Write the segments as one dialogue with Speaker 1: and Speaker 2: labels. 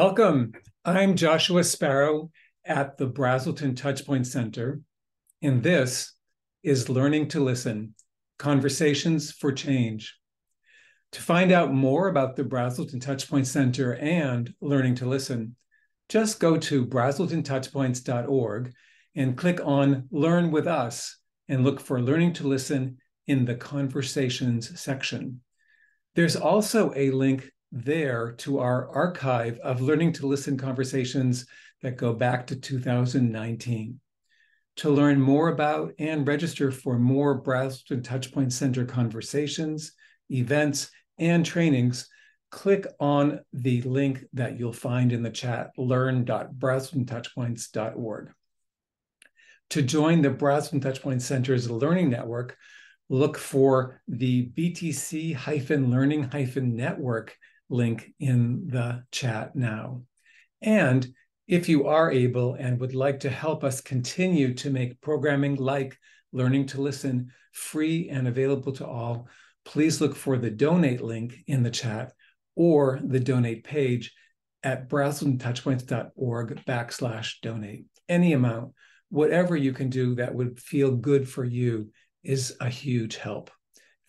Speaker 1: Welcome. I'm Joshua Sparrow at the Brazelton Touchpoints Center, and this is Learning to Listen Conversations for Change. To find out more about the Brazelton Touchpoints Center and Learning to Listen, just go to brazeltontouchpoints.org and click on Learn with Us and look for Learning to Listen in the Conversations section. There's also a link there to our archive of learning to listen conversations that go back to 2019. To learn more about and register for more Brazelton Touchpoints Center conversations, events, and trainings, click on the link that you'll find in the chat, learn.brazeltontouchpoints.org. To join the Brazelton Touchpoints Center's Learning Network, look for the BTC-learning-network link in the chat now. And if you are able and would like to help us continue to make programming like Learning to Listen free and available to all, please look for the donate link in the chat or the donate page at brazeltontouchpoints.org backslash donate. Any amount, whatever you can do that would feel good for you is a huge help.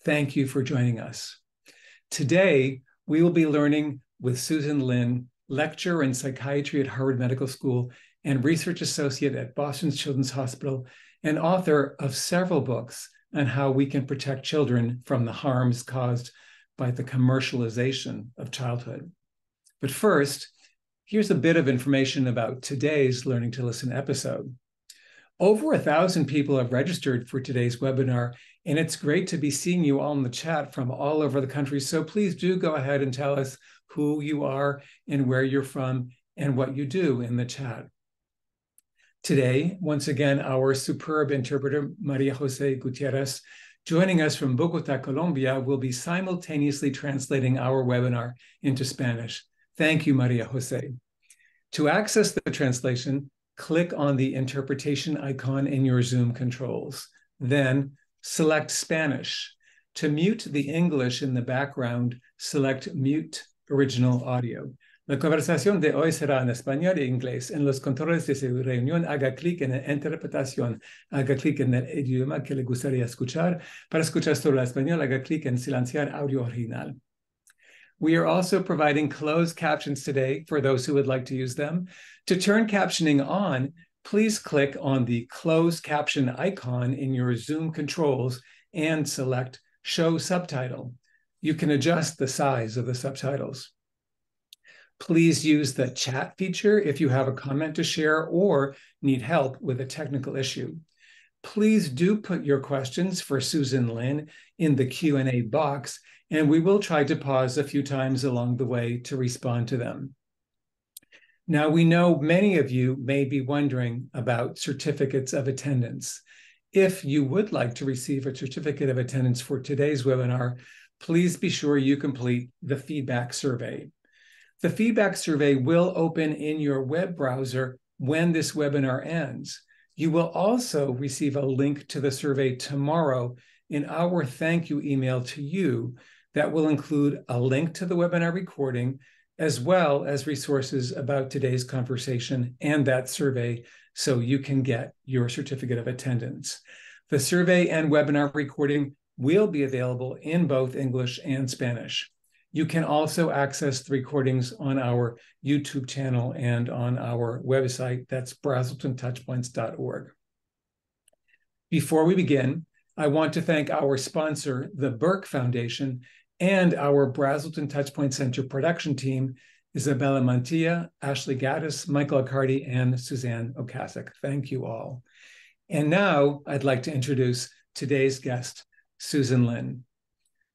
Speaker 1: Thank you for joining us. Today, we will be learning with Susan Linn, lecturer in psychiatry at Harvard Medical School and research associate at Boston Children's Hospital, and author of several books on how we can protect children from the harms caused by the commercialization of childhood. But first, here's a bit of information about today's Learning to Listen episode. Over a thousand people have registered for today's webinar, and it's great to be seeing you all in the chat from all over the country. So please do go ahead and tell us who you are and where you're from and what you do in the chat. Today, once again, our superb interpreter, Maria Jose Gutierrez, joining us from Bogota, Colombia, will be simultaneously translating our webinar into Spanish. Thank you, Maria Jose. To access the translation, click on the interpretation icon in your Zoom controls. Then select Spanish. To mute the English in the background, select Mute Original Audio. La conversación de hoy será en español e inglés. En los controles de su reunión, haga clic en interpretación. Haga clic en el idioma que le gustaría escuchar. Para escuchar solo español, haga clic en silenciar audio original. We are also providing closed captions today for those who would like to use them. To turn captioning on, please click on the closed caption icon in your Zoom controls and select Show Subtitle. You can adjust the size of the subtitles. Please use the chat feature if you have a comment to share or need help with a technical issue. Please do put your questions for Susan Linn in the Q&A box, and we will try to pause a few times along the way to respond to them. Now, we know many of you may be wondering about certificates of attendance. If you would like to receive a certificate of attendance for today's webinar, please be sure you complete the feedback survey. The feedback survey will open in your web browser when this webinar ends. You will also receive a link to the survey tomorrow in our thank you email to you that will include a link to the webinar recording as well as resources about today's conversation and that survey so you can get your certificate of attendance. The survey and webinar recording will be available in both English and Spanish. You can also access the recordings on our YouTube channel and on our website, that's brazeltontouchpoints.org. Before we begin, I want to thank our sponsor, the Burke Foundation, and our Brazelton Touchpoints Center production team, Isabella Mantilla, Ashley Gaddis, Michael Accardi, and Suzanne Okasik. Thank you all. And now I'd like to introduce today's guest, Susan Linn.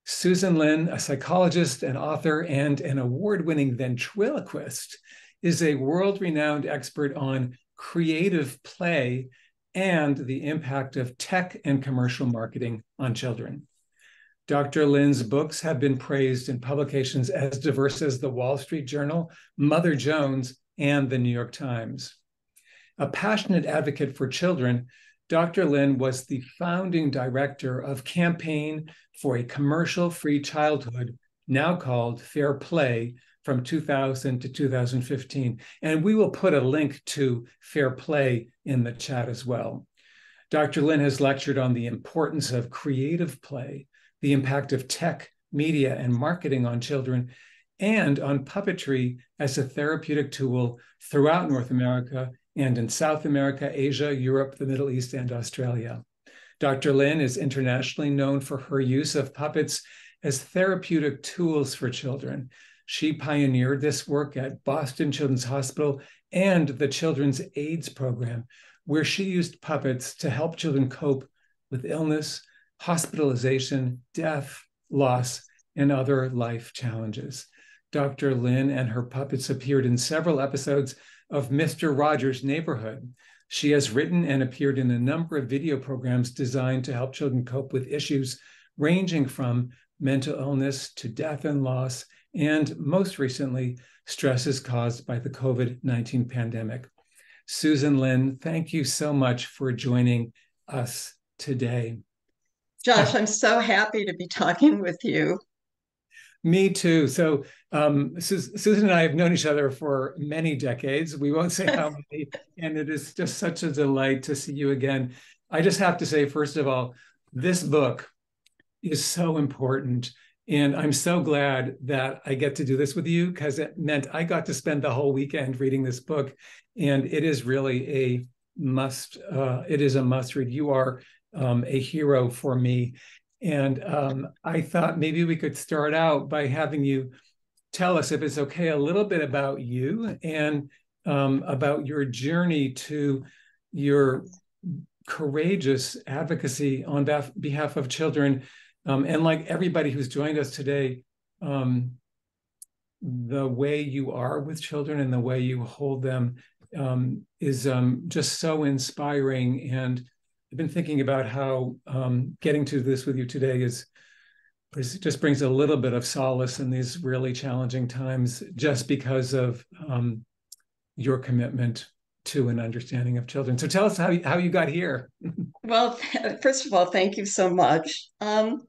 Speaker 1: Susan Linn, a psychologist, an author, and an award winning ventriloquist, is a world renowned expert on creative play and the impact of tech and commercial marketing on children. Dr. Linn's books have been praised in publications as diverse as the Wall Street Journal, Mother Jones, and the New York Times. A passionate advocate for children, Dr. Linn was the founding director of Campaign for a Commercial Free Childhood, now called Fairplay, from 2000 to 2015. And we will put a link to Fairplay in the chat as well. Dr. Linn has lectured on the importance of creative play, the impact of tech, media, and marketing on children, and on puppetry as a therapeutic tool throughout North America and in South America, Asia, Europe, the Middle East, and Australia. Dr. Linn is internationally known for her use of puppets as therapeutic tools for children. She pioneered this work at Boston Children's Hospital and the Children's AIDS Program, where she used puppets to help children cope with illness, hospitalization, death, loss, and other life challenges. Dr. Linn and her puppets appeared in several episodes of Mr. Rogers' Neighborhood. She has written and appeared in a number of video programs designed to help children cope with issues ranging from mental illness to death and loss, and most recently, stresses caused by the COVID 19 pandemic. Susan Linn, thank you so much for joining us today.
Speaker 2: Josh, I'm so happy to be talking with you.
Speaker 1: Me too. So, um, Susan and I have known each other for many decades. We won't say how many, and it is just such a delight to see you again. I just have to say, first of all, this book is so important. And I'm so glad that I get to do this with you because it meant I got to spend the whole weekend reading this book. And it is really a must, uh, it is a must read. You are um, a hero for me. And um, I thought maybe we could start out by having you tell us, if it's okay, a little bit about you and um, about your journey to your courageous advocacy on behalf of children. Um, and like everybody who's joined us today, um, the way you are with children and the way you hold them um, is um, just so inspiring. And I've been thinking about how um, getting to this with you today is, just brings a little bit of solace in these really challenging times, just because of um, your commitment to an understanding of children. So tell us how you, how you got here.
Speaker 2: well, first of all, thank you so much. Um,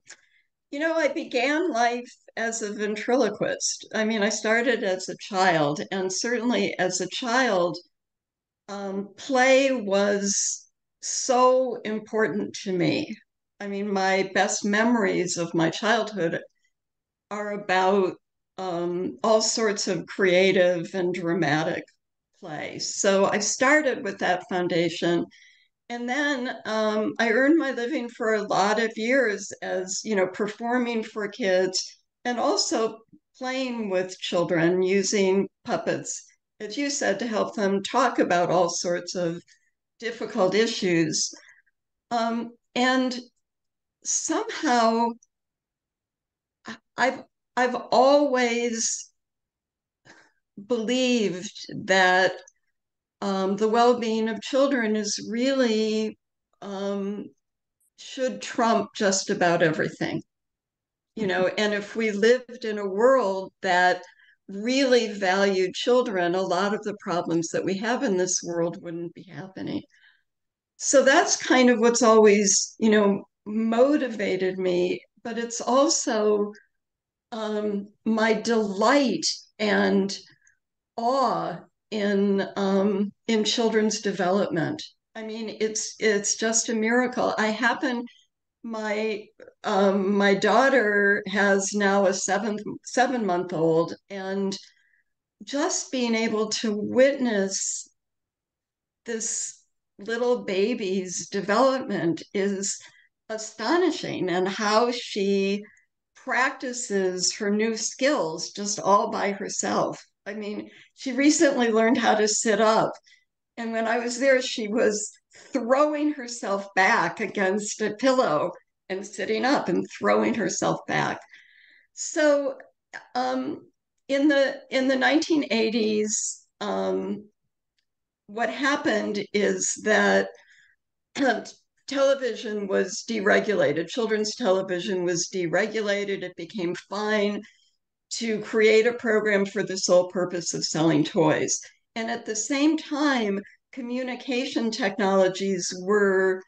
Speaker 2: you know, I began life as a ventriloquist. I mean, I started as a child, and certainly as a child, um, play was so important to me. I mean, my best memories of my childhood are about um, all sorts of creative and dramatic play. So I started with that foundation. And then um, I earned my living for a lot of years as, you know, performing for kids and also playing with children using puppets, as you said, to help them talk about all sorts of difficult issues. Um, and somehow I've I've always believed that um, the well-being of children is really um, should trump just about everything you know and if we lived in a world that really valued children, a lot of the problems that we have in this world wouldn't be happening. So that's kind of what's always, you know, motivated me. But it's also um, my delight and awe in um, in children's development. I mean, it's it's just a miracle. I happen my um, my daughter has now a seven seven month old, and just being able to witness this little baby's development is astonishing, and how she practices her new skills just all by herself. I mean, she recently learned how to sit up. And when I was there, she was throwing herself back against a pillow and sitting up and throwing herself back. So um, in the in the 1980s, um, what happened is that television was deregulated. Children's television was deregulated. It became fine to create a program for the sole purpose of selling toys. And at the same time, communication technologies were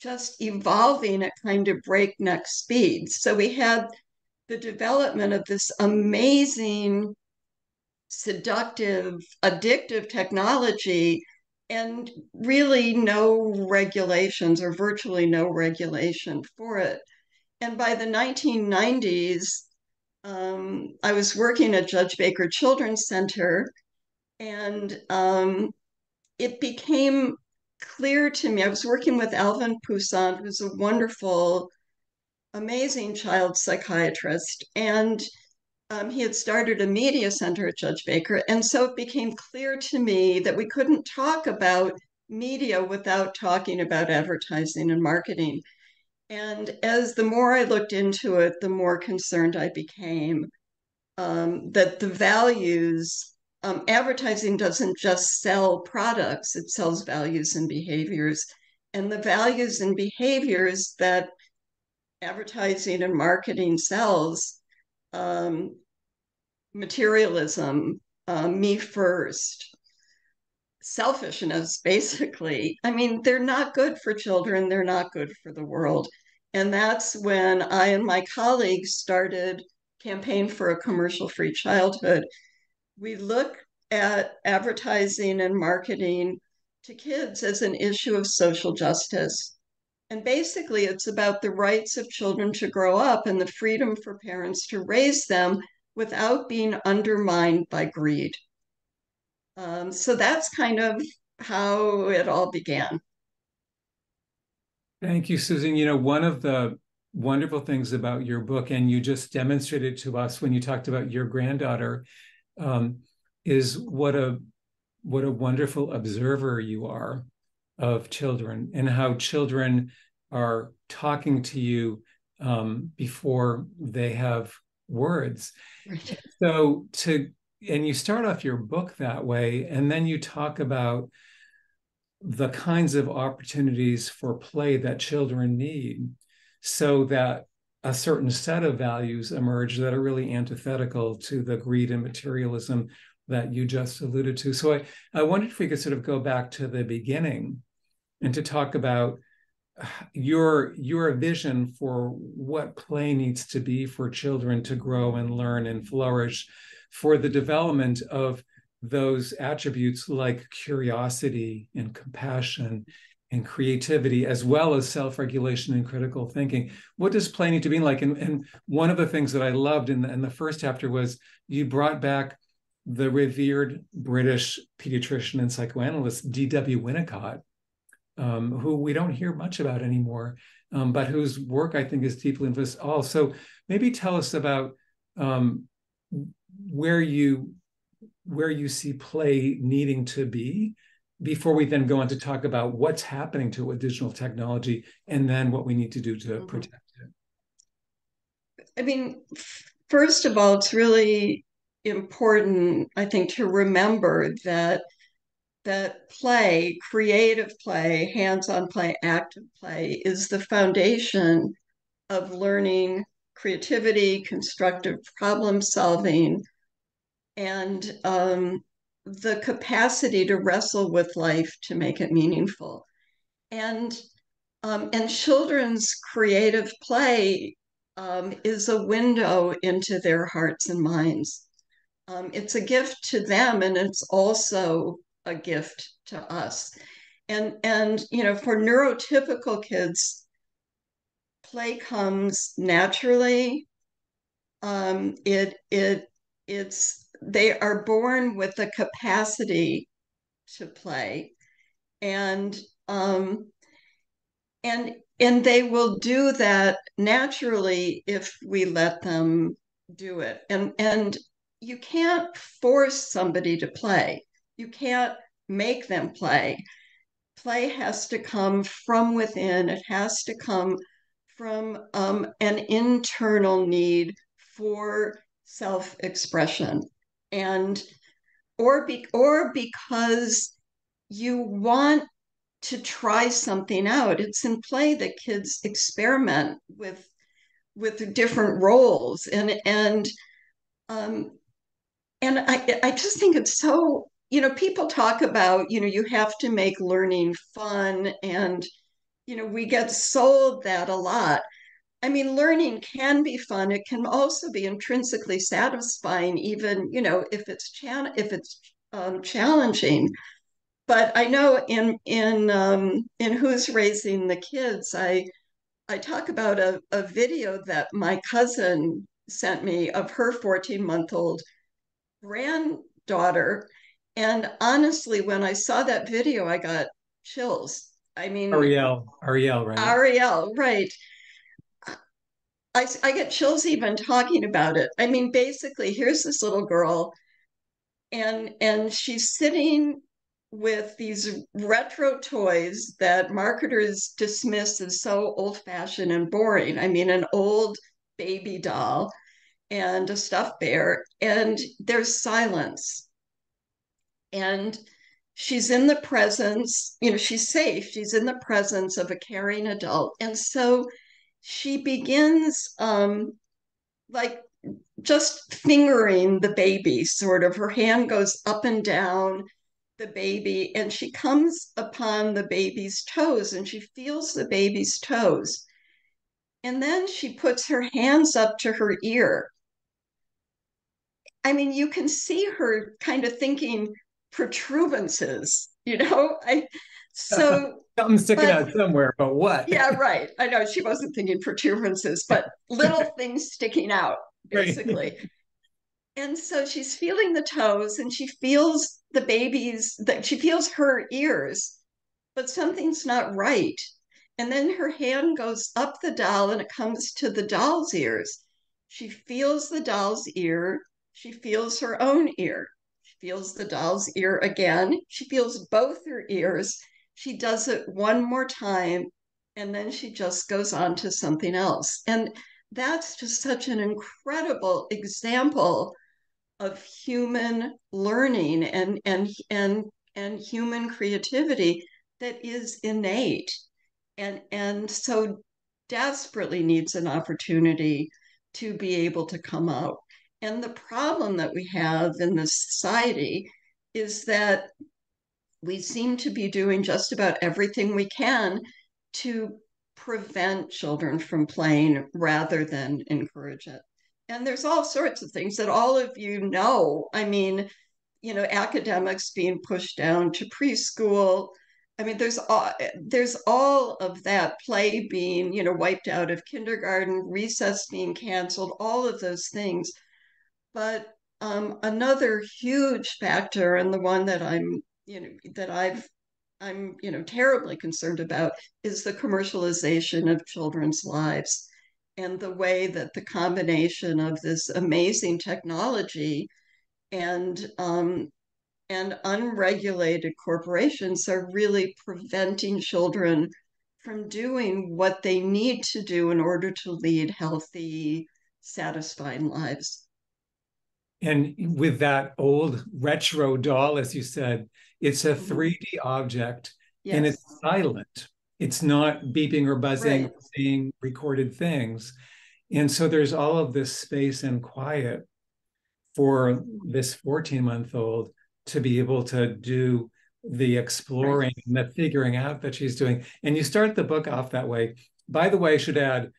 Speaker 2: just evolving at kind of breakneck speeds. So we had the development of this amazing seductive, addictive technology and really no regulations or virtually no regulation for it. And by the 1990s, um, I was working at Judge Baker Children's Center, and um, it became clear to me. I was working with Alvin Poussaint, who's a wonderful, amazing child psychiatrist, and um, he had started a media center at Judge Baker. And so it became clear to me that we couldn't talk about media without talking about advertising and marketing. And as the more I looked into it, the more concerned I became um, that the values, um, advertising doesn't just sell products, it sells values and behaviors. And the values and behaviors that advertising and marketing sells um, materialism, uh, me first, selfishness, basically. I mean, they're not good for children, they're not good for the world. And that's when I and my colleagues started campaign for a commercial free childhood. We look at advertising and marketing to kids as an issue of social justice. And basically, it's about the rights of children to grow up and the freedom for parents to raise them without being undermined by greed. Um, so that's kind of how it all began.
Speaker 1: Thank you, Susan. You know, one of the wonderful things about your book, and you just demonstrated to us when you talked about your granddaughter, um, is what a what a wonderful observer you are of children and how children are talking to you um, before they have words. Right. So to and you start off your book that way, and then you talk about the kinds of opportunities for play that children need so that a certain set of values emerge that are really antithetical to the greed and materialism that you just alluded to. So I, I wondered if we could sort of go back to the beginning and to talk about your your vision for what play needs to be for children to grow and learn and flourish for the development of those attributes like curiosity and compassion and creativity as well as self-regulation and critical thinking what does play need to be like and, and one of the things that i loved in the, in the first chapter was you brought back the revered british pediatrician and psychoanalyst d.w winnicott um, who we don't hear much about anymore, um, but whose work I think is deeply influenced all. So maybe tell us about um, where you where you see play needing to be before we then go on to talk about what's happening to it with digital technology and then what we need to do to mm-hmm. protect it.
Speaker 2: I mean, first of all, it's really important, I think, to remember that that play, creative play, hands on play, active play, is the foundation of learning creativity, constructive problem solving, and um, the capacity to wrestle with life to make it meaningful. And um, and children's creative play um, is a window into their hearts and minds. Um, it's a gift to them, and it's also a gift to us. And and you know, for neurotypical kids, play comes naturally. Um, it it it's they are born with the capacity to play, and um, and and they will do that naturally if we let them do it. And and you can't force somebody to play you can't make them play. Play has to come from within, it has to come from um, an internal need for self expression. And or be, or because you want to try something out. It's in play that kids experiment with with different roles and and um, and I I just think it's so you know, people talk about, you know, you have to make learning fun. And, you know, we get sold that a lot. I mean, learning can be fun. It can also be intrinsically satisfying, even you know if it's chan- if it's um, challenging. But I know in in um, in Who's Raising the Kids, I I talk about a, a video that my cousin sent me of her 14 month old granddaughter. And honestly, when I saw that video, I got chills. I mean,
Speaker 1: Ariel, Ariel, right?
Speaker 2: Ariel, right. I, I get chills even talking about it. I mean, basically, here's this little girl, and and she's sitting with these retro toys that marketers dismiss as so old-fashioned and boring. I mean, an old baby doll and a stuffed bear, and there's silence. And she's in the presence, you know, she's safe. She's in the presence of a caring adult. And so she begins um, like just fingering the baby, sort of. Her hand goes up and down the baby, and she comes upon the baby's toes and she feels the baby's toes. And then she puts her hands up to her ear. I mean, you can see her kind of thinking protuberances, you know? I so
Speaker 1: something sticking but, out somewhere, but what?
Speaker 2: yeah, right. I know she wasn't thinking protuberances, but little things sticking out, basically. Right. And so she's feeling the toes and she feels the baby's that she feels her ears, but something's not right. And then her hand goes up the doll and it comes to the doll's ears. She feels the doll's ear. She feels her own ear. She feels the doll's ear again. She feels both her ears she does it one more time and then she just goes on to something else. And that's just such an incredible example of human learning and and and and human creativity that is innate and and so desperately needs an opportunity to be able to come out and the problem that we have in this society is that we seem to be doing just about everything we can to prevent children from playing rather than encourage it. And there's all sorts of things that all of you know. I mean, you know, academics being pushed down to preschool. I mean, there's all there's all of that play being, you know, wiped out of kindergarten, recess being canceled, all of those things. But um, another huge factor, and the one that I'm you know that I've I'm you know terribly concerned about is the commercialization of children's lives and the way that the combination of this amazing technology and um, and unregulated corporations are really preventing children from doing what they need to do in order to lead healthy, satisfying lives.
Speaker 1: And with that old retro doll, as you said, it's a 3D mm-hmm. object yes. and it's silent. It's not beeping or buzzing, right. saying recorded things. And so there's all of this space and quiet for this 14 month old to be able to do the exploring right. and the figuring out that she's doing. And you start the book off that way. By the way, I should add,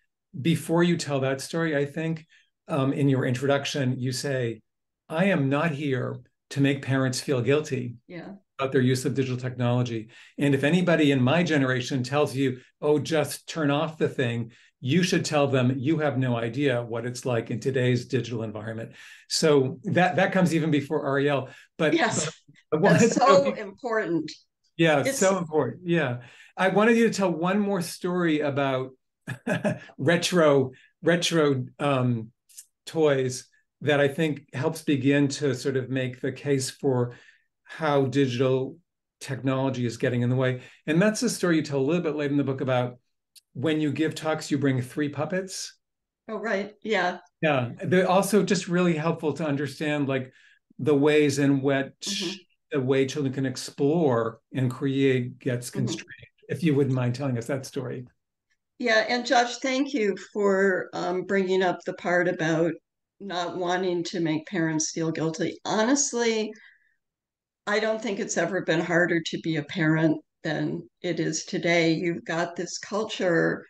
Speaker 1: before you tell that story, I think um, in your introduction, you say, I am not here to make parents feel guilty.
Speaker 2: Yeah
Speaker 1: about their use of digital technology. And if anybody in my generation tells you, oh, just turn off the thing, you should tell them you have no idea what it's like in today's digital environment. So that that comes even before Ariel. But
Speaker 2: yes, but that's so tell, important.
Speaker 1: Yeah, it's so important. Yeah. I wanted you to tell one more story about retro retro um, toys that I think helps begin to sort of make the case for how digital technology is getting in the way. And that's a story you tell a little bit late in the book about when you give talks, you bring three puppets.
Speaker 2: Oh, right. Yeah.
Speaker 1: Yeah. They're also just really helpful to understand like the ways in which mm-hmm. the way children can explore and create gets mm-hmm. constrained. Mm-hmm. If you wouldn't mind telling us that story.
Speaker 2: Yeah. And Josh, thank you for um, bringing up the part about not wanting to make parents feel guilty. Honestly, I don't think it's ever been harder to be a parent than it is today. You've got this culture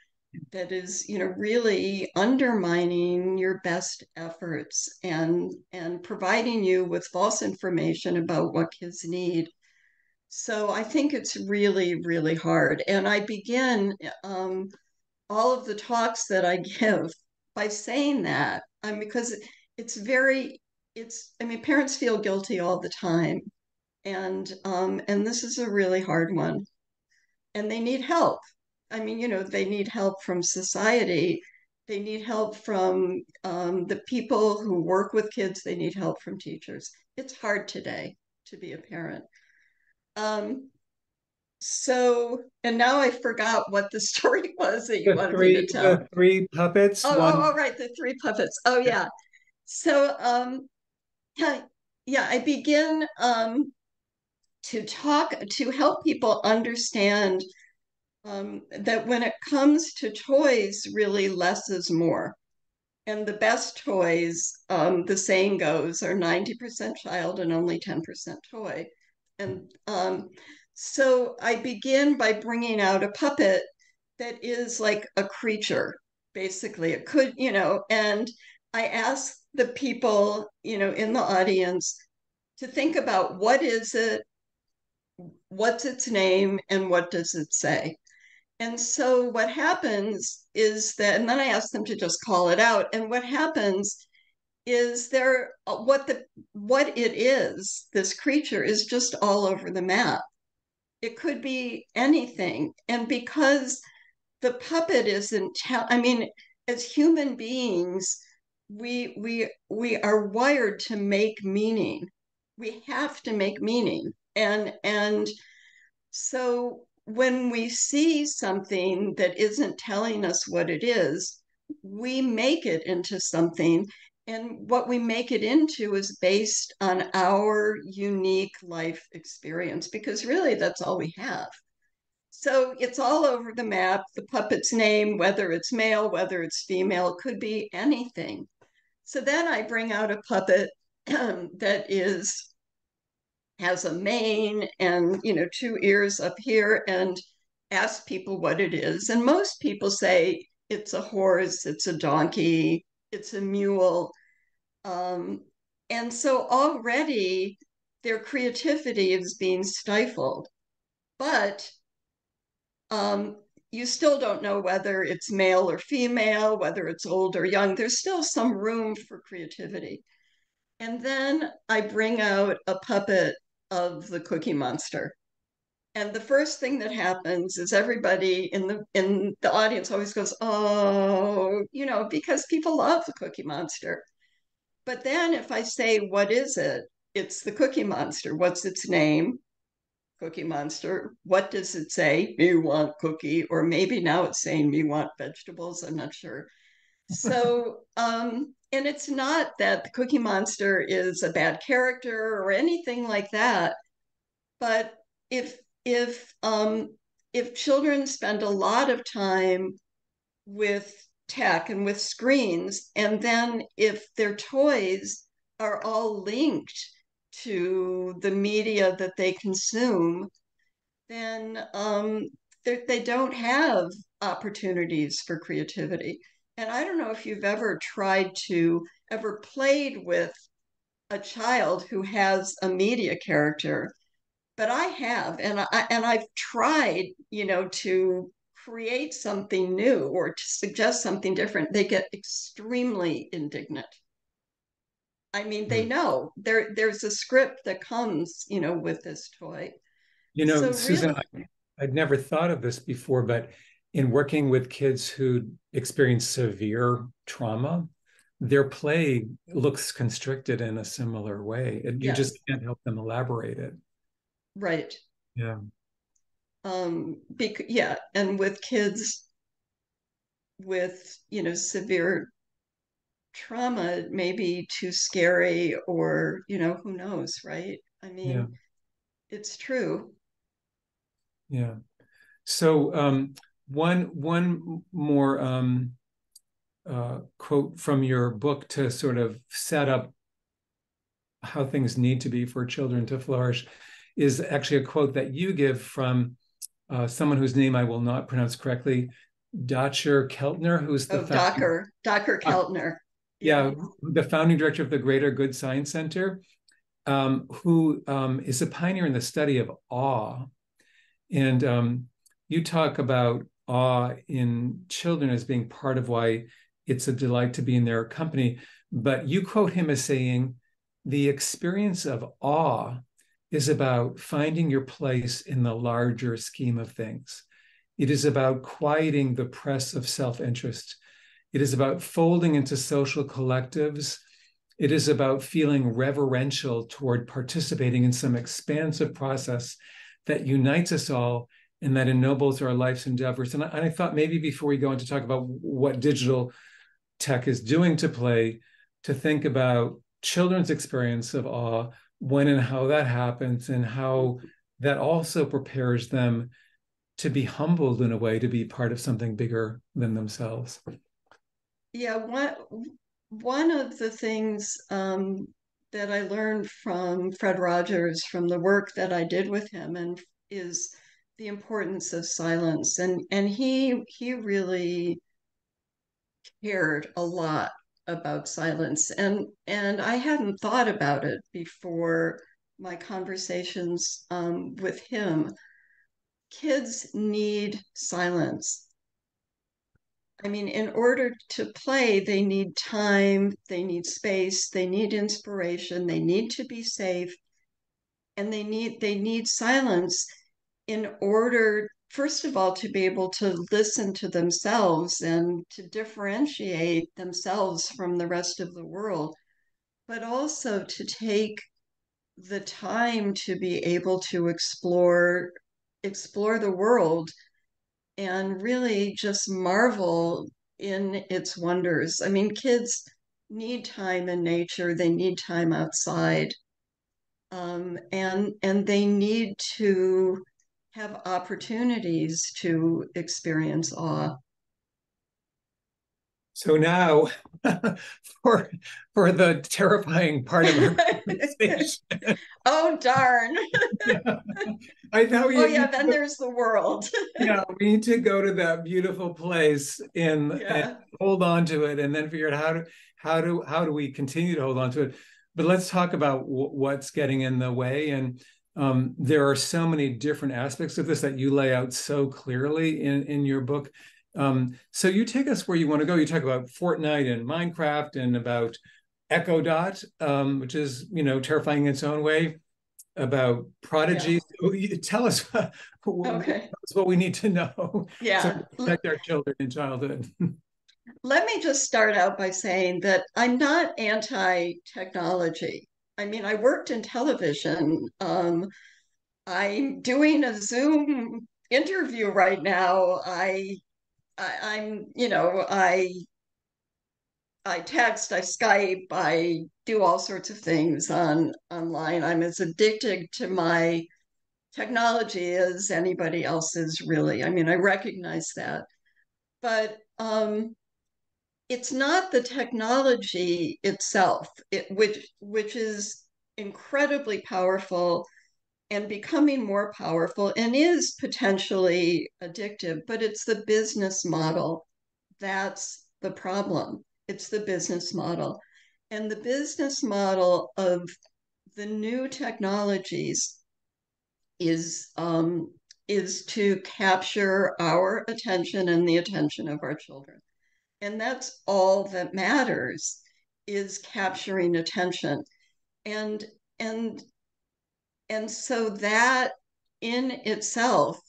Speaker 2: that is you know really undermining your best efforts and and providing you with false information about what kids need. So i think it's really really hard. And i begin um, all of the talks that i give by saying that um, because it's very it's i mean parents feel guilty all the time and um, and this is a really hard one and they need help I mean, you know, they need help from society. They need help from um, the people who work with kids. They need help from teachers. It's hard today to be a parent. Um, so, and now I forgot what the story was that you the wanted
Speaker 1: three,
Speaker 2: me to tell.
Speaker 1: The three puppets.
Speaker 2: Oh, one... oh, oh, right, the three puppets. Oh, yeah. So, um, yeah, yeah, I begin um, to talk to help people understand um, that when it comes to toys, really less is more. And the best toys, um, the saying goes, are 90% child and only 10% toy. And um, so I begin by bringing out a puppet that is like a creature, basically. It could, you know, and I ask the people, you know, in the audience to think about what is it, what's its name, and what does it say? And so what happens is that, and then I ask them to just call it out. And what happens is there what the what it is, this creature is just all over the map. It could be anything. And because the puppet isn't tell I mean, as human beings, we we we are wired to make meaning. We have to make meaning. And and so when we see something that isn't telling us what it is, we make it into something. And what we make it into is based on our unique life experience, because really that's all we have. So it's all over the map. The puppet's name, whether it's male, whether it's female, could be anything. So then I bring out a puppet that is has a mane and you know two ears up here and ask people what it is. And most people say it's a horse it's a donkey it's a mule. Um, and so already their creativity is being stifled. But um, you still don't know whether it's male or female whether it's old or young. There's still some room for creativity. And then I bring out a puppet of the Cookie Monster. And the first thing that happens is everybody in the in the audience always goes, "Oh, you know," because people love the Cookie Monster. But then if I say, "What is it?" It's the Cookie Monster. What's its name? Cookie Monster. What does it say? Me want cookie, or maybe now it's saying me want vegetables. I'm not sure. So, um, and it's not that the Cookie Monster is a bad character or anything like that, but if if um, if children spend a lot of time with tech and with screens, and then if their toys are all linked to the media that they consume, then um, they don't have opportunities for creativity. And I don't know if you've ever tried to, ever played with a child who has a media character, but I have, and I and I've tried, you know, to create something new or to suggest something different. They get extremely indignant. I mean, they hmm. know there there's a script that comes, you know, with this toy.
Speaker 1: You know, so Susan, really, I, I'd never thought of this before, but in working with kids who experience severe trauma, their play looks constricted in a similar way. It, yes. You just can't help them elaborate it.
Speaker 2: Right.
Speaker 1: Yeah.
Speaker 2: Um, bec- yeah, and with kids with you know severe trauma, it may be too scary, or you know who knows, right? I mean, yeah. it's true.
Speaker 1: Yeah. So um, one one more um, uh, quote from your book to sort of set up how things need to be for children to flourish is actually a quote that you give from uh, someone whose name I will not pronounce correctly, Dacher Keltner, who's the
Speaker 2: oh, Docker, Docker ah, Keltner.
Speaker 1: Yeah, yeah, the founding director of the Greater Good Science Center, um, who um, is a pioneer in the study of awe. And um, you talk about awe in children as being part of why it's a delight to be in their company. But you quote him as saying, the experience of awe is about finding your place in the larger scheme of things. It is about quieting the press of self interest. It is about folding into social collectives. It is about feeling reverential toward participating in some expansive process that unites us all and that ennobles our life's endeavors. And I, and I thought maybe before we go on to talk about what digital tech is doing to play, to think about children's experience of awe, when and how that happens, and how that also prepares them to be humbled in a way to be part of something bigger than themselves.
Speaker 2: Yeah, one one of the things um, that I learned from Fred Rogers from the work that I did with him and is the importance of silence. And and he he really cared a lot about silence. And and I hadn't thought about it before my conversations um, with him. Kids need silence. I mean, in order to play, they need time, they need space, they need inspiration, they need to be safe, and they need they need silence in order first of all to be able to listen to themselves and to differentiate themselves from the rest of the world but also to take the time to be able to explore explore the world and really just marvel in its wonders. I mean kids need time in nature. They need time outside. Um, and and they need to have opportunities to experience awe.
Speaker 1: So now, for for the terrifying part of our
Speaker 2: conversation. oh darn!
Speaker 1: yeah. I know
Speaker 2: you. Oh yeah, then to, there's the world.
Speaker 1: yeah, we need to go to that beautiful place and, yeah. and hold on to it, and then figure out how to how do how do we continue to hold on to it but let's talk about w- what's getting in the way. And um, there are so many different aspects of this that you lay out so clearly in, in your book. Um, so you take us where you want to go. You talk about Fortnite and Minecraft and about Echo Dot, um, which is you know terrifying in its own way. About Prodigy. Yeah. Tell us okay. what we need to know.
Speaker 2: Yeah,
Speaker 1: to protect our children in childhood.
Speaker 2: Let me just start out by saying that I'm not anti technology. I mean, I worked in television. Um, I'm doing a Zoom interview right now. I, I am you know, I I text, I Skype, I do all sorts of things on online. I'm as addicted to my technology as anybody else is really. I mean, I recognize that. But um, it's not the technology itself, it, which which is incredibly powerful and becoming more powerful and is potentially addictive, but it's the business model that's the problem. It's the business model. And the business model of the new technologies is um, is to capture our attention and the attention of our children. And that's all that matters is capturing attention. And and and so that in itself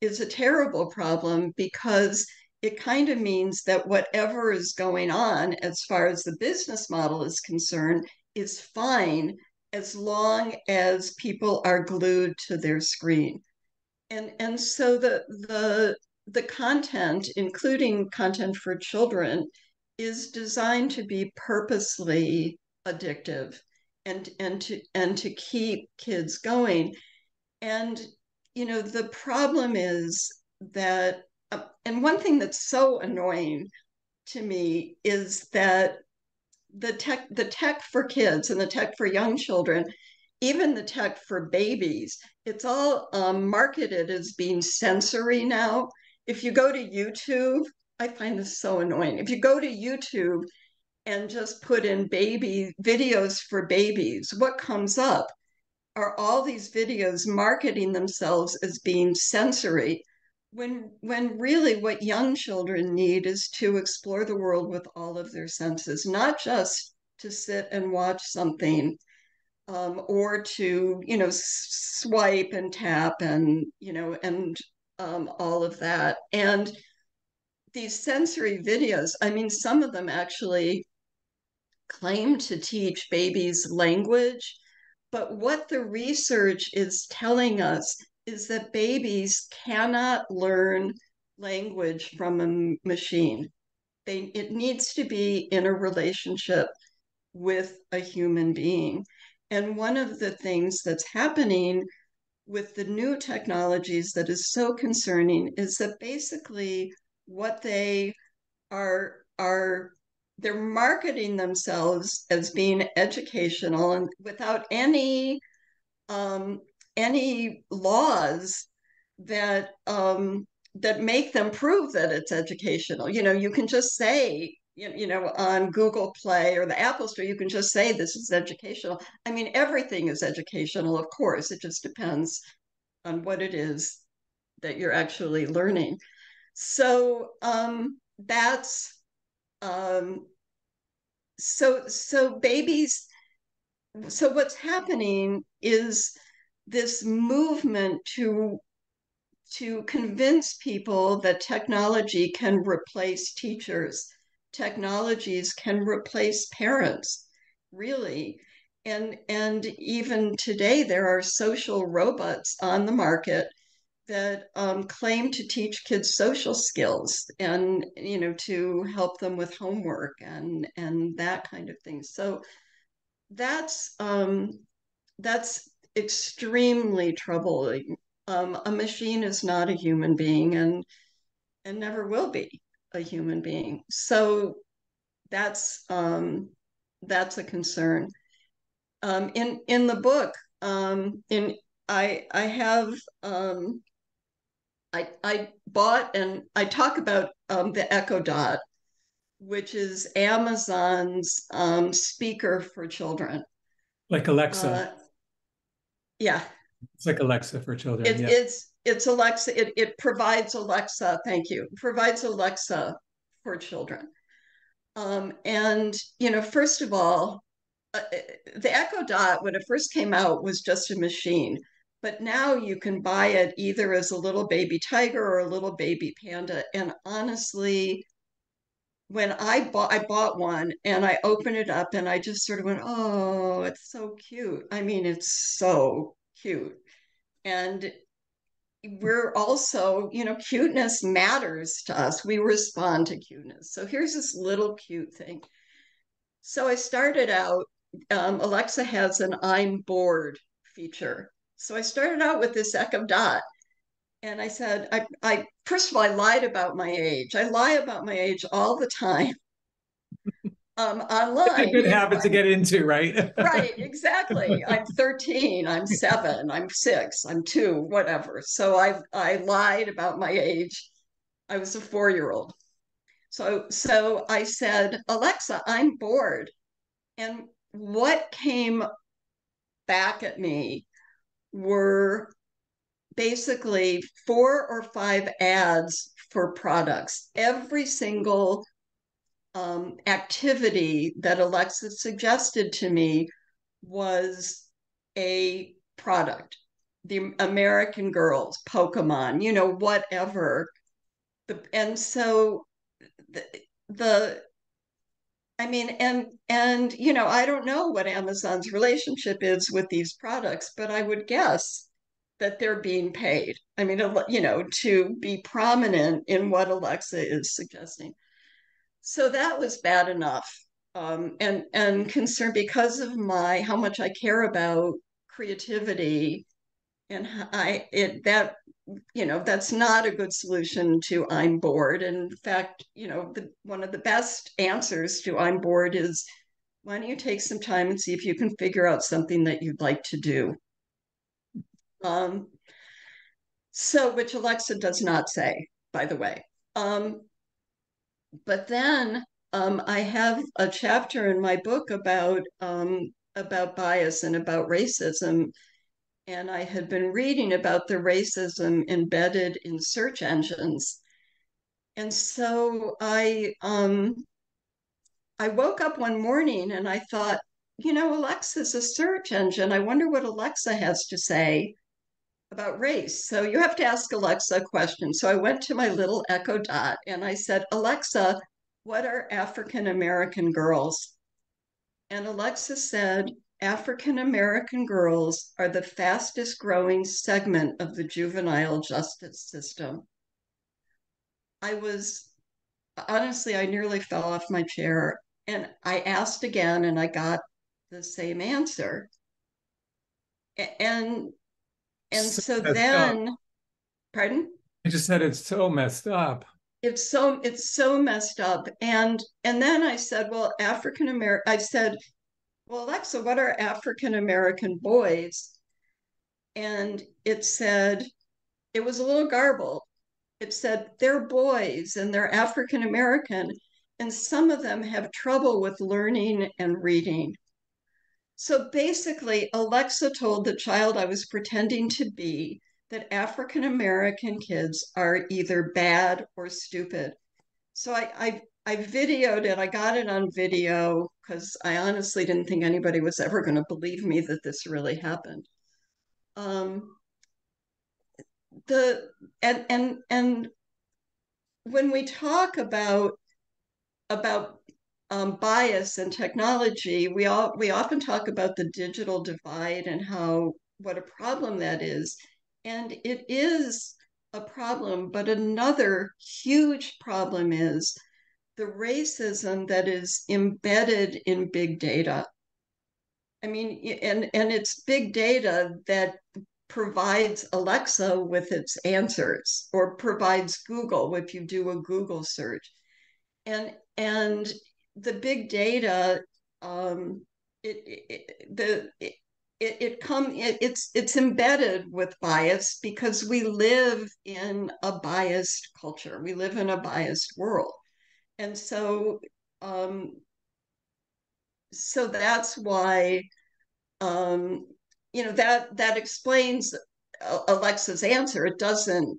Speaker 2: is a terrible problem because it kind of means that whatever is going on as far as the business model is concerned is fine as long as people are glued to their screen and and so the the the content, including content for children, is designed to be purposely addictive and and to and to keep kids going. And you know, the problem is that uh, and one thing that's so annoying to me is that the tech the tech for kids and the tech for young children even the tech for babies it's all um, marketed as being sensory now if you go to YouTube, I find this so annoying. If you go to YouTube and just put in baby videos for babies, what comes up are all these videos marketing themselves as being sensory when when really what young children need is to explore the world with all of their senses not just to sit and watch something um, or to you know swipe and tap and you know and um, all of that and these sensory videos i mean some of them actually claim to teach babies language but what the research is telling us is that babies cannot learn language from a machine. They, it needs to be in a relationship with a human being. And one of the things that's happening with the new technologies that is so concerning is that basically what they are are they're marketing themselves as being educational and without any um, any laws that um, that make them prove that it's educational. You know, you can just say, you, know, on Google Play or the Apple Store, you can just say this is educational. I mean, everything is educational, of course. It just depends on what it is that you're actually learning. So um, that's um, so so babies. So what's happening is this movement to to convince people that technology can replace teachers technologies can replace parents really. And and even today there are social robots on the market that um, claim to teach kids social skills and you know to help them with homework and and that kind of thing. So that's um, that's extremely troubling. Um, a machine is not a human being and and never will be a human being. So that's um, that's a concern. Um, in in the book, um, in I I have um, I I bought and I talk about um, the Echo Dot, which is Amazon's um, speaker for children,
Speaker 1: like Alexa. Uh,
Speaker 2: yeah.
Speaker 1: It's like Alexa for children.
Speaker 2: It, yeah. It's it's Alexa. It, it provides Alexa. Thank you. provides Alexa for children. Um, and you know, first of all, uh, the Echo Dot when it first came out was just a machine, but now you can buy it either as a little baby tiger or a little baby panda. And honestly, when I bought I bought one and I opened it up and I just sort of went, oh, it's so cute. I mean, it's so cute. And we're also, you know, cuteness matters to us. We respond to cuteness. So here's this little cute thing. So I started out, um, Alexa has an I'm bored feature. So I started out with this Echo Dot and I said, I, I first of all, I lied about my age. I lie about my age all the time. Um, online.
Speaker 1: It's a good habit to get into, right?
Speaker 2: right, exactly. I'm 13, I'm seven, I'm six, I'm two, whatever. So I I lied about my age. I was a four-year-old. So so I said, Alexa, I'm bored. And what came back at me were basically four or five ads for products. Every single um, activity that Alexa suggested to me was a product. The American Girls, Pokemon, you know, whatever. The, and so the, the I mean, and and you know, I don't know what Amazon's relationship is with these products, but I would guess that they're being paid. I mean, you know, to be prominent in what Alexa is suggesting. So that was bad enough. Um, and and concern because of my how much I care about creativity and I it that you know that's not a good solution to I'm bored. And in fact, you know, the, one of the best answers to I'm bored is why don't you take some time and see if you can figure out something that you'd like to do um, so, which Alexa does not say, by the way. Um, but then um, I have a chapter in my book about um, about bias and about racism, and I had been reading about the racism embedded in search engines, and so I um, I woke up one morning and I thought, you know, Alexa's a search engine. I wonder what Alexa has to say about race. So you have to ask Alexa a question. So I went to my little Echo Dot and I said, Alexa, what are African American girls? And Alexa said, African American girls are the fastest growing segment of the juvenile justice system. I was honestly, I nearly fell off my chair. And I asked again and I got the same answer. And and so, so then, up. pardon?
Speaker 1: I just said it's so messed up.
Speaker 2: It's so it's so messed up. And and then I said, well, African American. I said, well, Alexa, what are African American boys? And it said, it was a little garbled. It said they're boys and they're African American, and some of them have trouble with learning and reading. So basically, Alexa told the child I was pretending to be that African American kids are either bad or stupid. So I, I, I videoed it. I got it on video because I honestly didn't think anybody was ever going to believe me that this really happened. Um, the and and and when we talk about about um, bias and technology, we all we often talk about the digital divide and how what a problem that is, and it is a problem. But another huge problem is the racism that is embedded in big data. I mean, and and it's big data that provides Alexa with its answers or provides Google if you do a Google search. And and the big data, um, it, it, the it, it, come it, it's it's embedded with bias because we live in a biased culture. We live in a biased world, and so um, so that's why um, you know that that explains Alexa's answer. It doesn't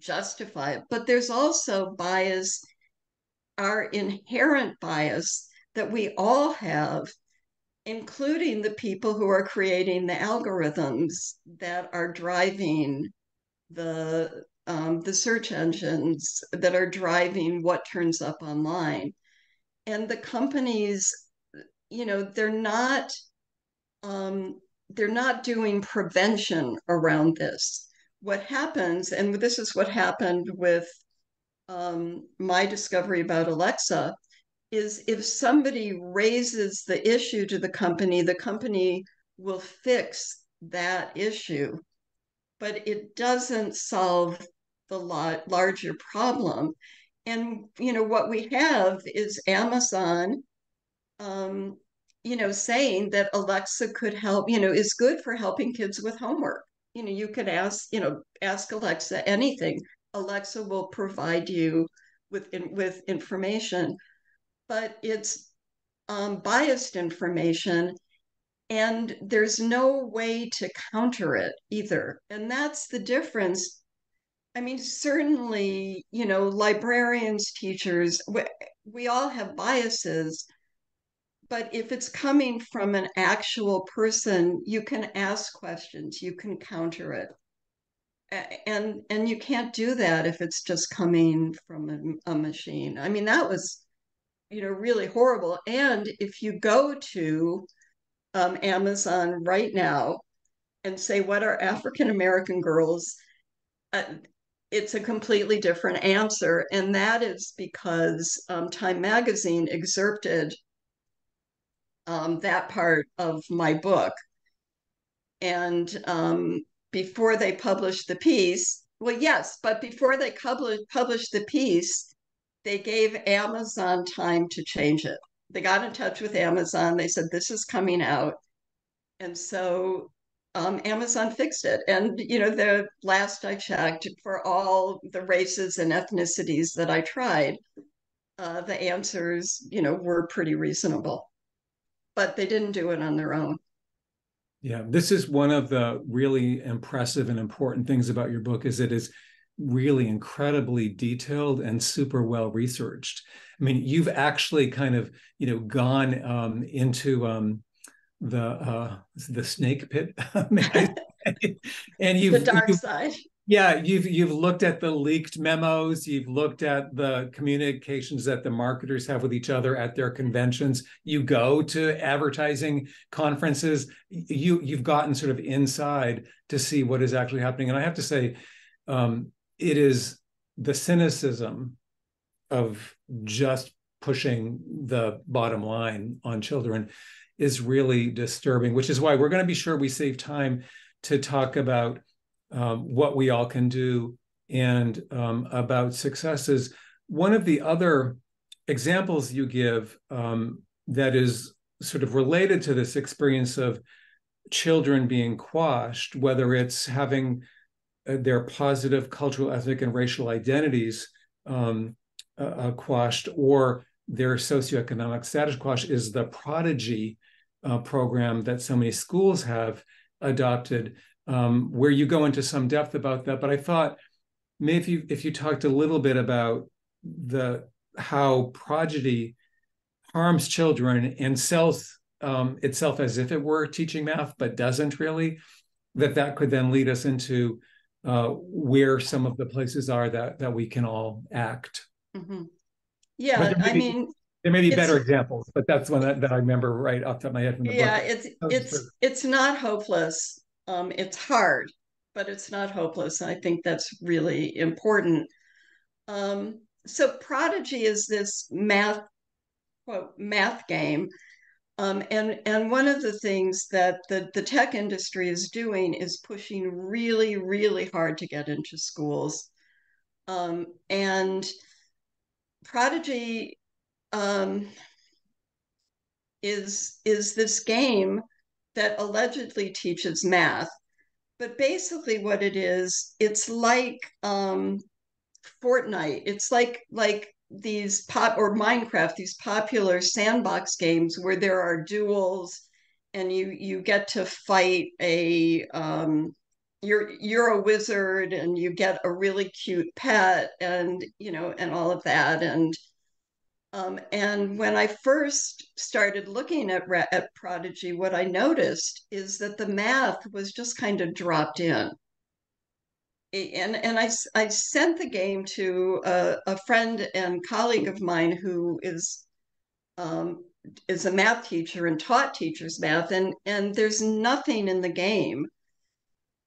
Speaker 2: justify it, but there's also bias our inherent bias that we all have, including the people who are creating the algorithms that are driving the um, the search engines that are driving what turns up online. And the companies, you know, they're not um, they're not doing prevention around this. What happens, and this is what happened with um, my discovery about Alexa is if somebody raises the issue to the company, the company will fix that issue, but it doesn't solve the larger problem. And you know what we have is Amazon, um, you know, saying that Alexa could help. You know, is good for helping kids with homework. You know, you could ask, you know, ask Alexa anything. Alexa will provide you with with information, but it's um, biased information, and there's no way to counter it either. And that's the difference. I mean, certainly, you know, librarians, teachers, we, we all have biases, but if it's coming from an actual person, you can ask questions, you can counter it and and you can't do that if it's just coming from a, a, machine. I mean that was you know really horrible. And if you go to um, amazon right now and say what are african american girls? Uh, it's a completely different answer. And that is because um, time magazine excerpted um, that part of my book. And um, before they published the piece. Well, yes, but before they published the piece, they gave Amazon time to change it. They got in touch with Amazon. They said, This is coming out. And so um, Amazon fixed it. And, you know, the last I checked, for all the races and ethnicities that I tried, uh, the answers, you know, were pretty reasonable. But they didn't do it on their own.
Speaker 1: Yeah, this is one of the really impressive and important things about your book is it is really incredibly detailed and super well researched. I mean, you've actually kind of, you know, gone um, into um, the uh, the snake pit, and you've
Speaker 2: the dark
Speaker 1: you've,
Speaker 2: side.
Speaker 1: Yeah, you've you've looked at the leaked memos, you've looked at the communications that the marketers have with each other at their conventions. You go to advertising conferences, you you've gotten sort of inside to see what is actually happening. And I have to say, um, it is the cynicism of just pushing the bottom line on children is really disturbing, which is why we're going to be sure we save time to talk about um, what we all can do and um, about successes. One of the other examples you give um, that is sort of related to this experience of children being quashed, whether it's having uh, their positive cultural, ethnic, and racial identities um, uh, uh, quashed or their socioeconomic status quashed, is the prodigy uh, program that so many schools have adopted, um, where you go into some depth about that. But I thought maybe if you, if you talked a little bit about the how prodigy harms children and sells um, itself as if it were teaching math, but doesn't really, that that could then lead us into uh, where some of the places are that that we can all act.
Speaker 2: Mm-hmm. Yeah, I mean,
Speaker 1: there may be better examples, but that's one that, that I remember right off the top of my head from the
Speaker 2: yeah,
Speaker 1: book.
Speaker 2: it's it's it's not hopeless. Um, it's hard, but it's not hopeless. I think that's really important. Um, so Prodigy is this math quote math game. Um, and and one of the things that the, the tech industry is doing is pushing really, really hard to get into schools. Um, and Prodigy um, is is this game that allegedly teaches math, but basically what it is, it's like um, Fortnite. It's like like these pop or Minecraft, these popular sandbox games where there are duels and you you get to fight a um, you're you're a wizard and you get a really cute pet and you know and all of that and um, and when I first started looking at, at Prodigy, what I noticed is that the math was just kind of dropped in. And, and I, I sent the game to a, a friend and colleague of mine who is um, is a math teacher and taught teachers math, and and there's nothing in the game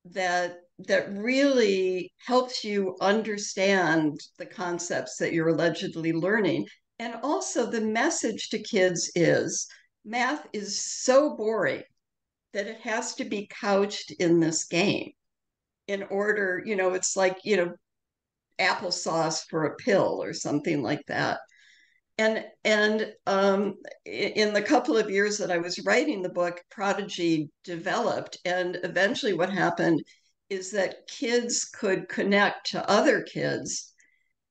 Speaker 2: that that really helps you understand the concepts that you're allegedly learning and also, the message to kids is math is so boring that it has to be couched in this game in order, you know, it's like, you know, applesauce for a pill or something like that. And and um, in the couple of years that I was writing the book, Prodigy developed, and eventually, what happened is that kids could connect to other kids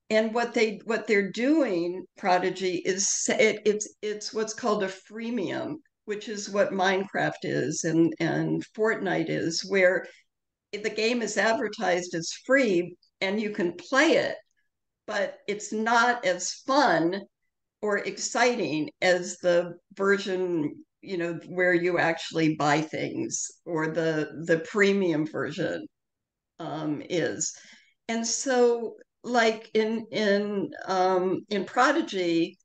Speaker 2: and what they what they're doing prodigy is it, it's it's what's called a freemium which is what minecraft is and and fortnite is where the game is advertised as free and you can play it but it's not as fun or exciting as the version you know where you actually buy things or the the premium version um, is. And so like in in um, in Prodigy,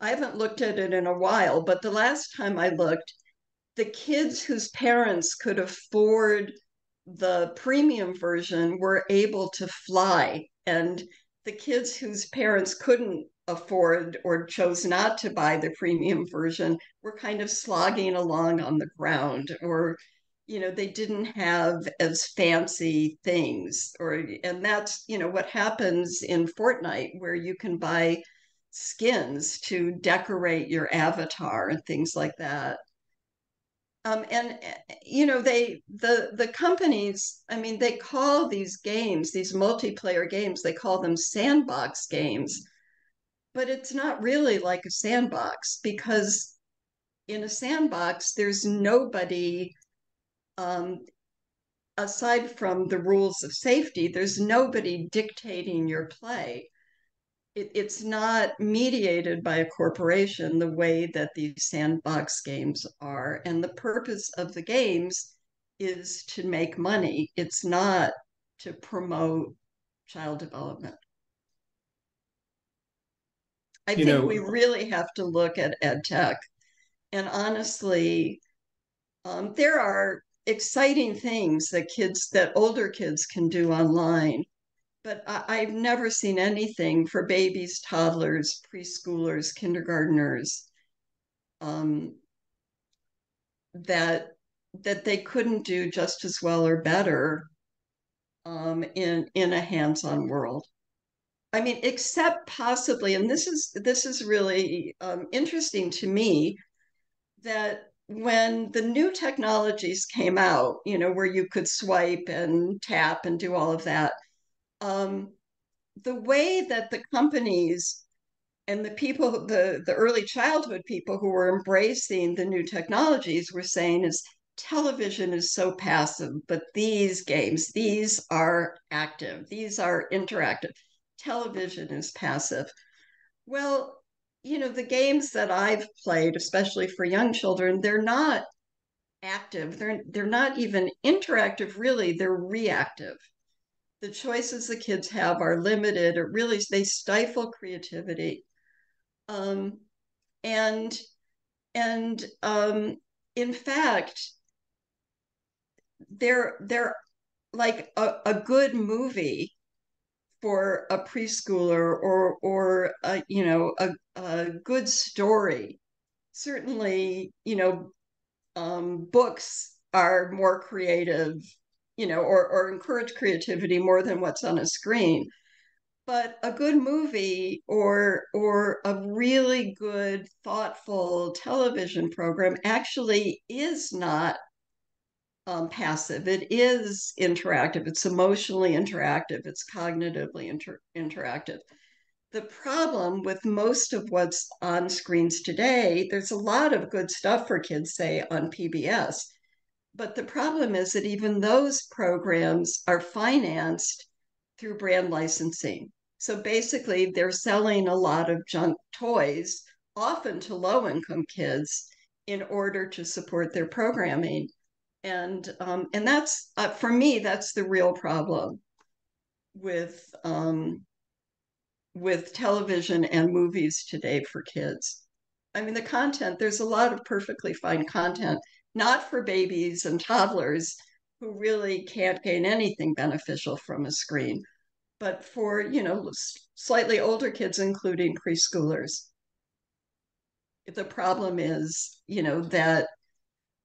Speaker 2: I haven't looked at it in a while, but the last time I looked, the kids whose parents could afford the premium version were able to fly, and the kids whose parents couldn't afford or chose not to buy the premium version were kind of slogging along on the ground or you know they didn't have as fancy things or and that's you know what happens in fortnite where you can buy skins to decorate your avatar and things like that. Um, and you know they the the companies i mean they call these games these multiplayer games they call them sandbox games but it's not really like a sandbox because in a sandbox there's nobody um, aside from the rules of safety there's nobody dictating your play it, it's not mediated by a corporation the way that these sandbox games are. And the purpose of the games is to make money, it's not to promote child development. I you think know, we really have to look at ed tech. And honestly, um, there are exciting things that kids, that older kids can do online but I, have never seen anything for babies, toddlers, preschoolers, kindergarteners um, that that they couldn't do just as well or better um, in in a hands-on world. I mean, except possibly, and this is this is really um, interesting to me that when the new technologies came out, you know, where you could swipe and tap and do all of that, um, the way that the companies and the people, the, the early childhood people who were embracing the new technologies were saying is television is so passive, but these games, these are active, these are interactive. Television is passive. Well, you know, the games that I've played, especially for young children, they're not active. They're they're not even interactive really, they're reactive. The choices the kids have are limited. Or really they stifle creativity. Um, and and um, in fact they're they're like a, a good movie for a preschooler or or a, you know a, a good story certainly you know um, books are more creative you know, or, or encourage creativity more than what's on a screen. But a good movie or or a really good, thoughtful television program actually is not um, passive. It is interactive. It's emotionally interactive. It's cognitively inter- interactive. The problem with most of what's on screens today, there's a lot of good stuff for kids, say on PBS, but the problem is that even those programs are financed through brand licensing. So basically, they're selling a lot of junk toys, often to low income kids, in order to support their programming. And um, and that's uh, for me, that's the real problem with um, with television and movies today for kids. I mean, the content, there's a lot of perfectly fine content not for babies and toddlers who really can't gain anything beneficial from a screen, but for, you know, slightly older kids, including preschoolers. The problem is, you know, that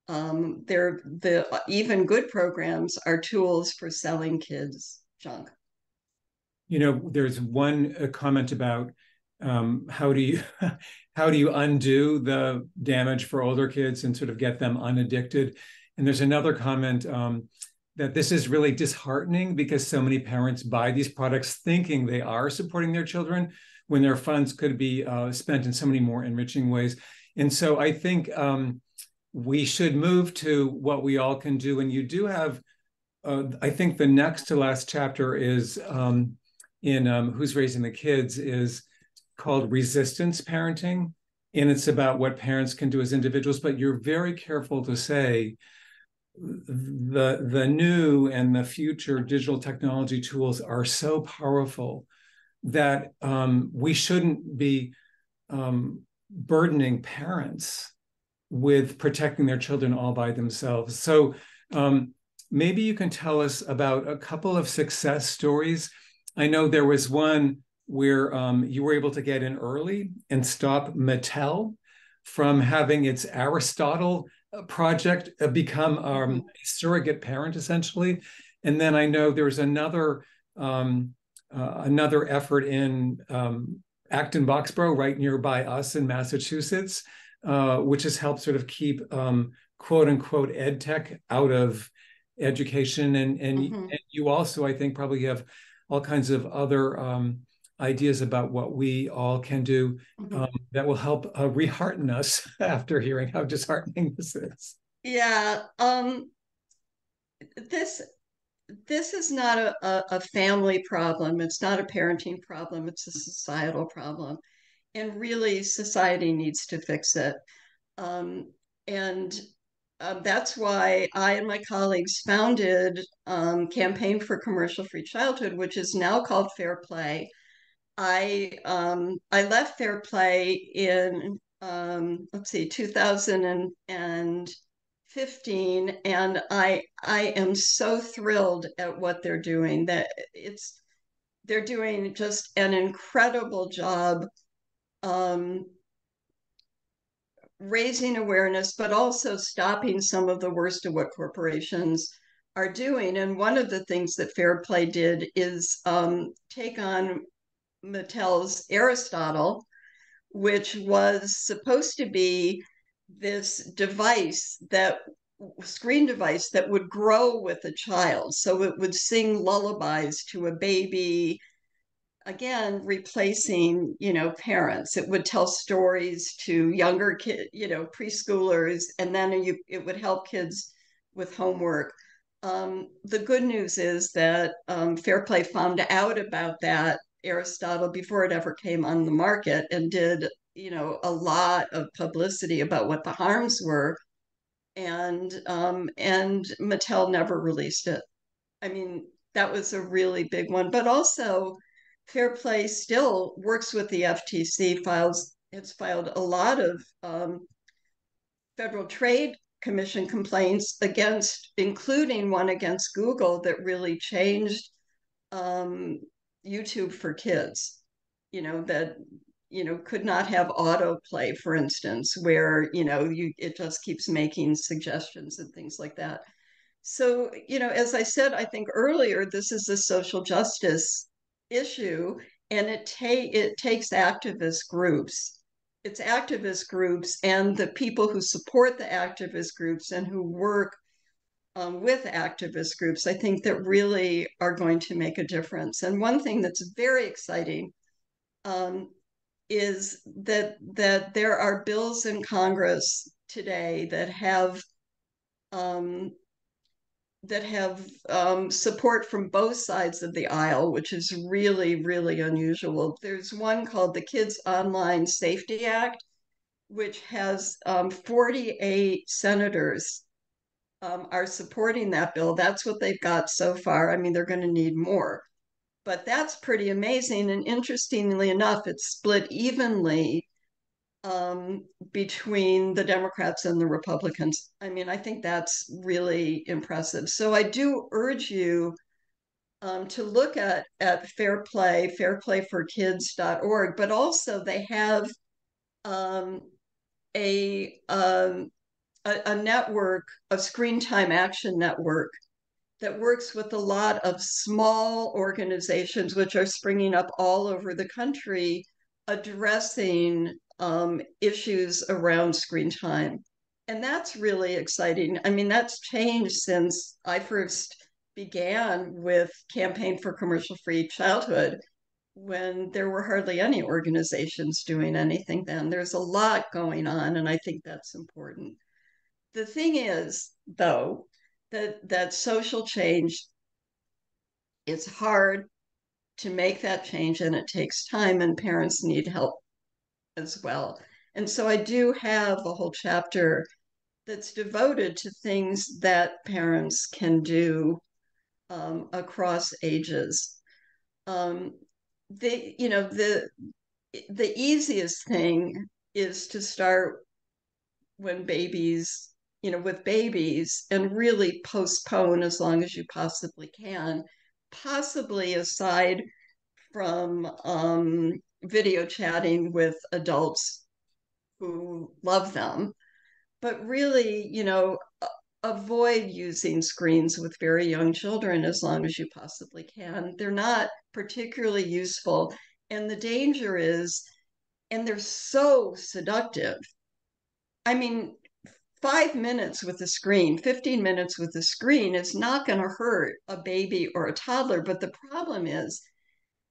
Speaker 2: um, they're the even good programs are tools for selling kids junk.
Speaker 1: You know, there's one uh, comment about um, how do you how do you undo the damage for older kids and sort of get them unaddicted and there's another comment um, that this is really disheartening because so many parents buy these products thinking they are supporting their children when their funds could be uh, spent in so many more enriching ways and so i think um, we should move to what we all can do. And you do have uh, i think the next to last chapter is um, in um, who's raising the kids is called resistance parenting. And it's about what parents can do as individuals but you're very careful to say the the new and the future digital technology tools are so powerful that um, we shouldn't be um, burdening parents with protecting their children all by themselves so um, maybe you can tell us about a couple of success stories i know there was one where um, you were able to get in early and stop Mattel from having its Aristotle uh, project uh, become um, mm-hmm. a surrogate parent, essentially. And then I know there's another um, uh, another effort in um, Acton Boxborough, right nearby us in Massachusetts, uh, which has helped sort of keep um, quote unquote ed tech out of education. And and, mm-hmm. and, you also i think probably have all kinds of other um, ideas about what we all can do mm-hmm. um, that will help uh, rehearten us after hearing how disheartening this is.
Speaker 2: Yeah um, this this is not a, a, a family problem. It's not a parenting problem. It's a societal problem and really society needs to fix it um, and uh, that's why I and my colleagues founded um, Campaign for Commercial Free Childhood, which is now called Fairplay. I um, I left Fairplay in um, let's see 2015, and I I am so thrilled at what they're doing. That it's they're doing just an incredible job um, raising awareness, but also stopping some of the worst of what corporations are doing. And one of the things that Fairplay did is um, take on Mattel's Aristotle, which was supposed to be this device that screen device that would grow with a child. So it would sing lullabies to a baby again replacing you know parents. It would tell stories to younger kid you know preschoolers and then you it would help kids with homework. Um, the good news is that um, Fairplay found out about that aristotle before it ever came on the market and did you know a lot of publicity about what the harms were. And um, and mattel never released it. I mean that was a really big one. But also Fairplay still works with the FTC, files it's filed a lot of um, Federal Trade Commission complaints against, including one against Google that really changed um, YouTube for kids. You know that you know could not have autoplay, for instance, where you know you it just keeps making suggestions and things like that. So you know, as I said, I think earlier, this is a social justice issue and it ta- it takes activist groups. It's activist groups and the people who support the activist groups and who work um, with activist groups i think that really are going to make a difference. And one thing that's very exciting um, is that that there are bills in congress today that have um, that have um, support from both sides of the aisle, which is really, really unusual. There's one called the Kids Online Safety Act, which has um, 48 senators um, are supporting that bill. That's what they've got so far. I mean, they're going to need more. But that's pretty amazing. And interestingly enough, it's split evenly um, between the Democrats and the Republicans. I mean, I think that's really impressive. So I do urge you um, to look at at Fairplay, fairplayforkids.org, but also they have um, a, um, a a network, a Screen Time Action Network that works with a lot of small organizations which are springing up all over the country addressing um, issues around screen time. And that's really exciting. I mean, that's changed since I first began with Campaign for Commercial Free Childhood when there were hardly any organizations doing anything then. There's a lot going on, and I think that's important. The thing is, though, that, that social change it's hard to make that change and it takes time and parents need help as well. And so I do have a whole chapter that's devoted to things that parents can do um, across ages. Um, the you know the the easiest thing is to start when babies you know with babies and really postpone as long as you possibly can possibly aside from um, video chatting with adults who love them. But really, you know, avoid using screens with very young children as long as you possibly can. They're not particularly useful. And the danger is, and they're so seductive. I mean, five minutes with a screen, 15 minutes with a screen is not going to hurt a baby or a toddler. But the problem is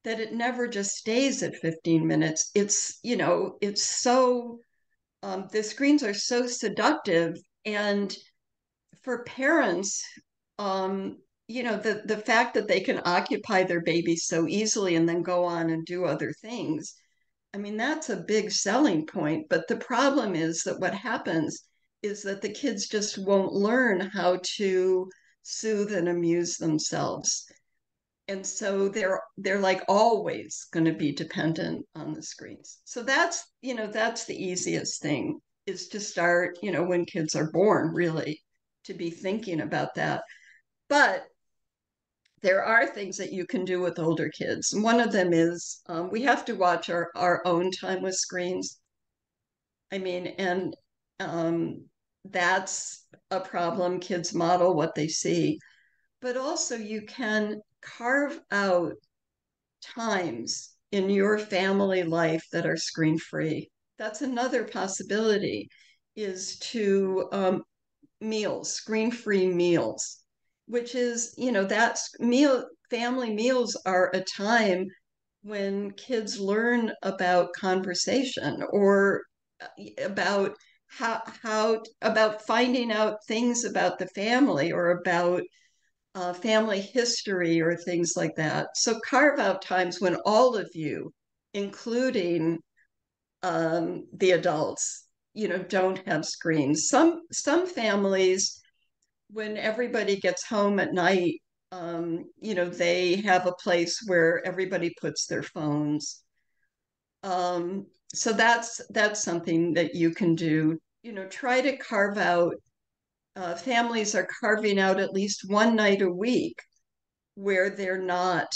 Speaker 2: that it never just stays at 15 minutes. It's, you know, it's so, um, the screens are so seductive. And for parents, um, you know, the, the fact that they can occupy their baby so easily and then go on and do other things. I mean, that's a big selling point. But the problem is that what happens is that the kids just won't learn how to soothe and amuse themselves and so they're they're like always going to be dependent on the screens. So that's you know that's the easiest thing is to start you know when kids are born really to be thinking about that. But there are things that you can do with older kids. One of them is um, we have to watch our, our own time with screens. I mean and um, that's a problem. Kids model what they see. But also you can carve out times in your family life that are screen free. That's another possibility is to um, meals, screen free meals, which is, you know, that's meal, family meals are a time when kids learn about conversation or uh, about how, how, about finding out things about the family or about uh, family history or things like that. So carve out times when all of you, including um, the adults, you know, don't have screens. Some some families, when everybody gets home at night, um, you know, they have a place where everybody puts their phones. Um, so that's that's something that you can do. You know, try to carve out uh, families are carving out at least one night a week where they're not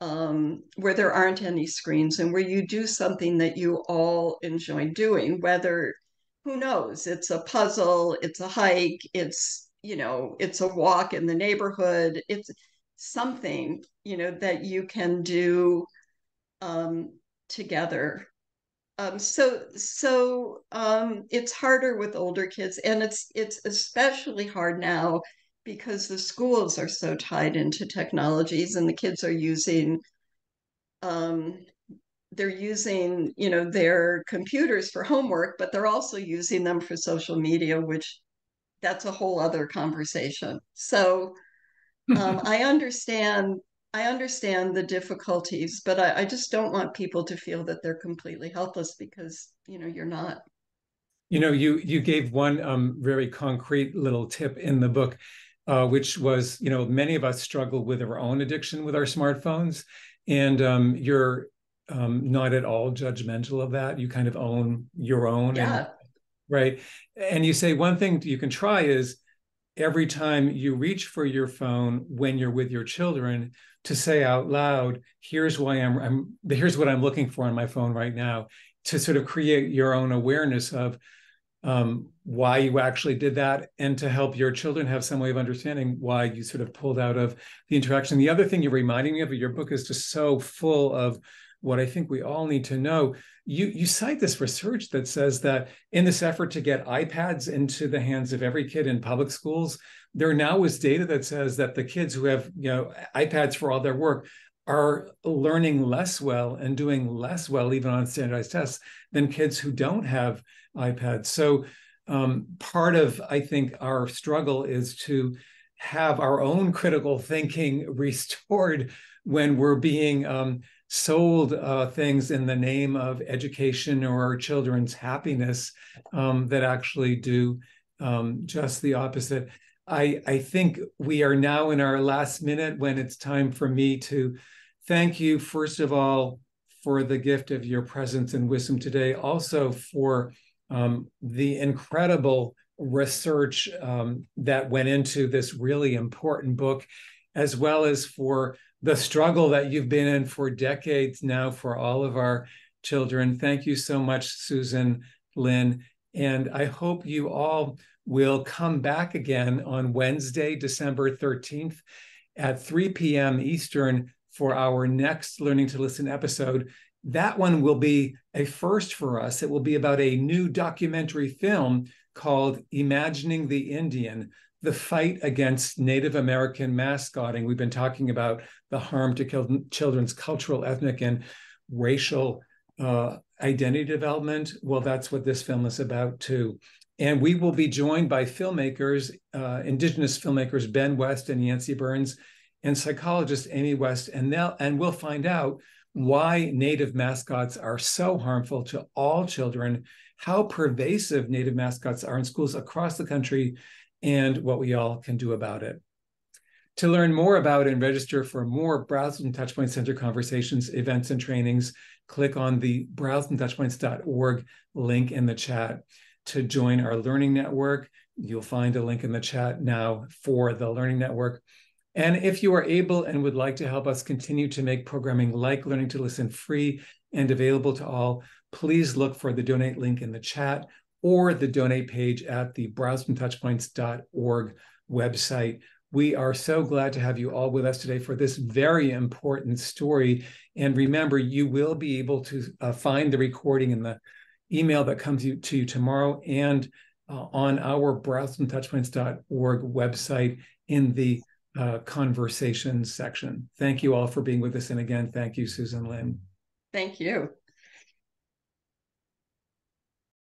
Speaker 2: um, where there aren't any screens and where you do something that you all enjoy doing whether who knows it's a puzzle it's a hike it's you know it's a walk in the neighborhood it's something you know that you can do um, together um, so so um, it's harder with older kids, and it's it's especially hard now because the schools are so tied into technologies, and the kids are using um, they're using you know their computers for homework, but they're also using them for social media, which that's a whole other conversation. So um, I understand I understand the difficulties, but I, I, just don't want people to feel that they're completely helpless because you know you're not.
Speaker 1: You know, you you gave one um, very concrete little tip in the book, uh, which was you know many of us struggle with our own addiction with our smartphones, and um, you're um, not at all judgmental of that. You kind of own your own,
Speaker 2: yeah.
Speaker 1: And, right? And you say one thing you can try is every time you reach for your phone when you're with your children to say out loud here's why I'm, I'm here's what i'm looking for on my phone right now to sort of create your own awareness of um, why you actually did that and to help your children have some way of understanding why you sort of pulled out of the interaction. The other thing you're reminding me of your book is just so full of what I think we all need to know. You, you cite this research that says that in this effort to get iPads into the hands of every kid in public schools, there now is data that says that the kids who have you know iPads for all their work are learning less well and doing less well even on standardized tests than kids who don't have iPads. So um, part of I think our struggle is to have our own critical thinking restored when we're being um, sold uh, things in the name of education or children's happiness um, that actually do um, just the opposite. I, I think we are now in our last minute when it's time for me to thank you, first of all, for the gift of your presence and wisdom today, also for um, the incredible research um, that went into this really important book, as well as for the struggle that you've been in for decades now for all of our children. Thank you so much, Susan Linn. And I hope you all will come back again on Wednesday, December 13th at 3 p.m. Eastern for our next Learning to Listen episode. That one will be a first for us. It will be about a new documentary film called Imagining the Indian the fight against Native American mascotting. We've been talking about the harm to children's cultural, ethnic, and racial uh, identity development. Well, that's what this film is about too. And we will be joined by filmmakers, uh, Indigenous filmmakers Ben West and Yancey Burns, and psychologist Amy West, and they'll, and we'll find out why Native mascots are so harmful to all children, how pervasive Native mascots are in schools across the country, and what we all can do about it. To learn more about and register for more Brazelton Touchpoint Center conversations, events, and trainings, click on the brazeltontouchpoints.org link in the chat. To join our learning network, you'll find a link in the chat now for the learning network. And if you are able and would like to help us continue to make programming like Learning to Listen free and available to all, please look for the donate link in the chat or the donate page at the brazeltontouchpoints.org website. We are so glad to have you all with us today for this very important story. And remember, you will be able to uh, find the recording in the email that comes to you tomorrow and uh, on our brazeltontouchpoints.org website in the uh, conversations section. Thank you all for being with us. And again, thank you, Susan Linn.
Speaker 2: Thank you.